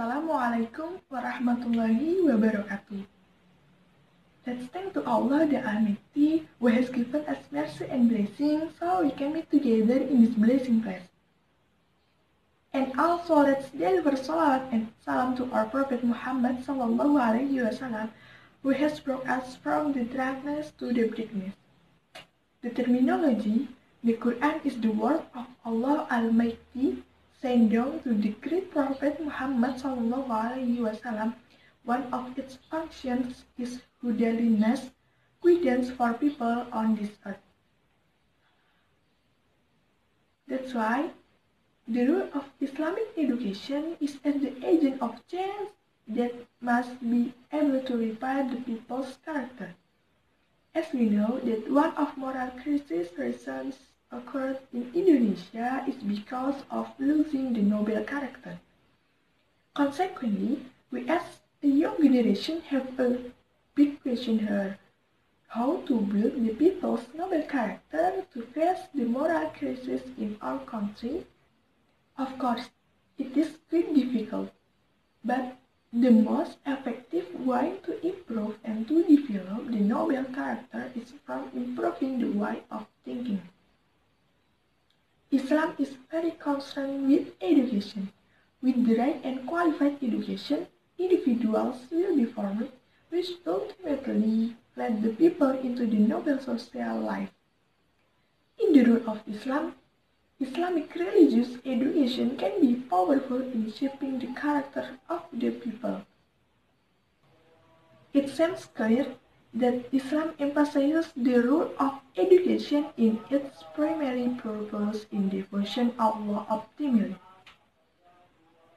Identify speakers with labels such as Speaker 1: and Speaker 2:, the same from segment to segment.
Speaker 1: Assalamualaikum warahmatullahi wabarakatuh. Let's thank to Allah the Almighty who has given us mercy and blessing so we can meet together in this blessing place. And also let's deliver salat and salam to our Prophet Muhammad sallallahu alaihi wasallam who has brought us from the darkness to the brightness. The terminology, the Quran is the word of Allah Almighty down to the great Prophet Muhammad wasallam. One of its functions is hudan linnas, guidance for people on this earth. That's why the role of Islamic education is as the agent of change that must be able to repair the people's character. As we know that one of moral crisis reasons occurred in Indonesia is because of losing the noble character. Consequently, we as the young generation have a big question here. How to build the people's noble character to face the moral crisis in our country? Of course, it is quite difficult, but the most effective way to improve and to develop the noble character is from improving the way of thinking. Islam is very concerned with education. With the right and qualified education, individuals will be formed, which ultimately lead the people into the noble social life. In the rule of Islam, Islamic religious education can be powerful in shaping the character of the people. It seems clear that Islam emphasizes the role of education in its primary purpose in devotion Allah optimally.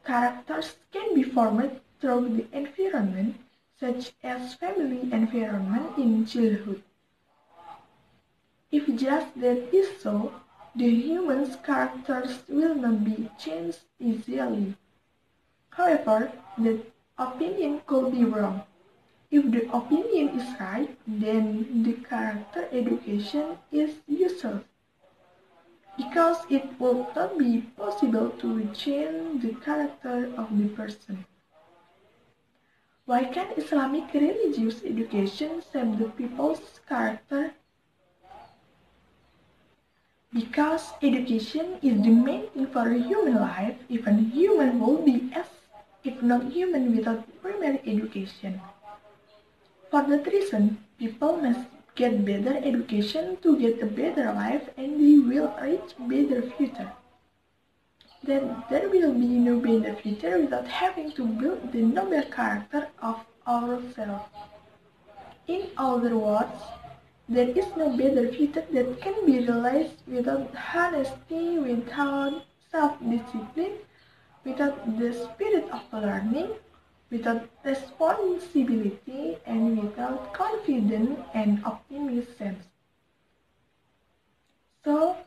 Speaker 1: Characters can be formed through the environment, such as family environment in childhood. If just that is so, the human's characters will not be changed easily. However, that opinion could be wrong. If the opinion is right, then the character education is useless because it will not be possible to change the character of the person. Why can Islamic religious education shape the people's character? Because education is the main thing for human life, even human will be as if not human without primary education. For that reason, people must get better education to get a better life and they will reach better future. Then there will be no better future without having to build the noble character of ourselves. In other words, there is no better future that can be realized without honesty, without self-discipline, without the spirit of learning, without responsibility and without confidence and optimism. So,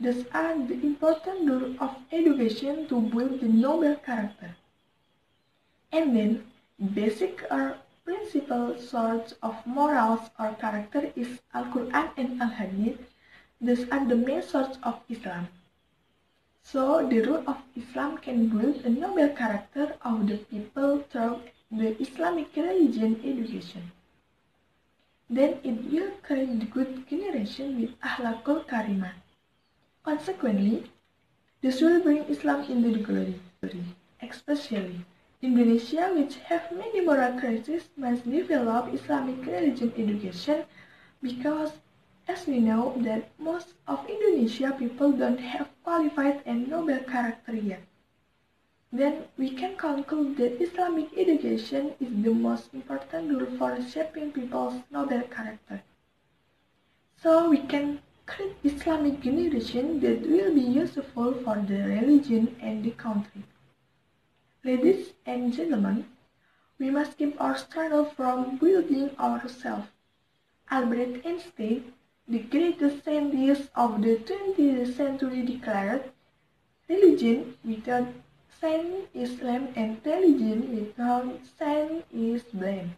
Speaker 1: these are the important rules of education to build the noble character. And then, basic or principal source of morals or character is Al-Quran and Al-Hadith. These are the main source of Islam. So the rule of Islam can build a noble character of the people through the Islamic religion education. Then it will create good generation with ahlakul karimah. Consequently, this will bring Islam into the glory, especially Indonesia, which have many moral crises, must develop Islamic religion education because as we know that most of Indonesia people don't have qualified and noble character yet. Then we can conclude that Islamic education is the most important rule for shaping people's noble character. So we can create Islamic generation that will be useful for the religion and the country. Ladies and gentlemen, we must keep our struggle from building ourselves. Albert Einstein the greatest scientist of the 20th century declared, religion without sin is blame and religion without sin is blame.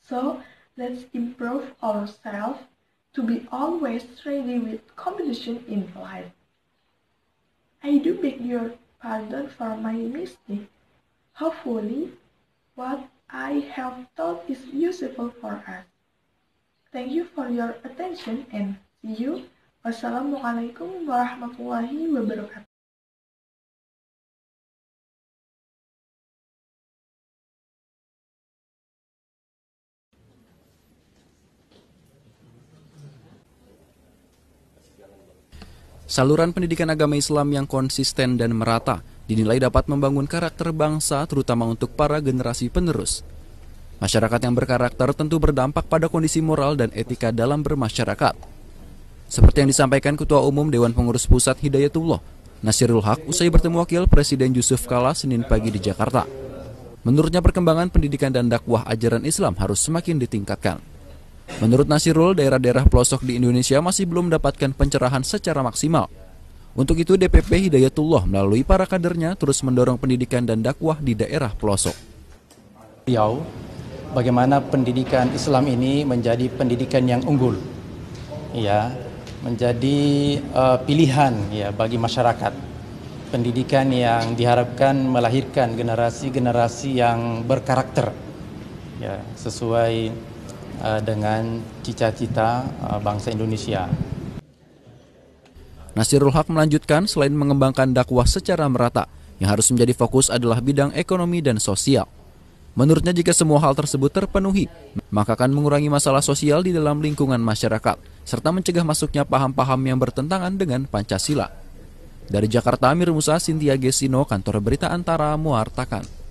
Speaker 1: So let's improve ourselves to be always ready with competition in life. I do beg your pardon for my mistake. Hopefully, what I have taught is useful for us. Thank you for your attention and see you. Wassalamualaikum warahmatullahi wabarakatuh.
Speaker 2: Saluran pendidikan agama Islam yang konsisten dan merata dinilai dapat membangun karakter bangsa terutama untuk para generasi penerus. Masyarakat yang berkarakter tentu berdampak pada kondisi moral dan etika dalam bermasyarakat. Seperti yang disampaikan Ketua Umum Dewan Pengurus Pusat Hidayatullah, Nasirul Haq usai bertemu Wakil Presiden Yusuf Kala Senin pagi di Jakarta. Menurutnya perkembangan pendidikan dan dakwah ajaran Islam harus semakin ditingkatkan. Menurut Nasirul, daerah-daerah pelosok di Indonesia masih belum mendapatkan pencerahan secara maksimal. Untuk itu DPP Hidayatullah melalui para kadernya terus mendorong pendidikan dan dakwah di daerah pelosok.
Speaker 3: Riau, bagaimana pendidikan Islam ini menjadi pendidikan yang unggul, ya, menjadi uh, pilihan ya bagi masyarakat. Pendidikan yang diharapkan melahirkan generasi-generasi yang berkarakter, ya, sesuai Eh, dengan cita-cita eh, bangsa Indonesia.
Speaker 2: Nasirul Haq melanjutkan selain mengembangkan dakwah secara merata, yang harus menjadi fokus adalah bidang ekonomi dan sosial. Menurutnya jika semua hal tersebut terpenuhi, maka akan mengurangi masalah sosial di dalam lingkungan masyarakat, serta mencegah masuknya paham-paham yang bertentangan dengan Pancasila. Dari Jakarta, Amir Musa, Sintia Gesino, Kantor Berita Antara, Muartakan.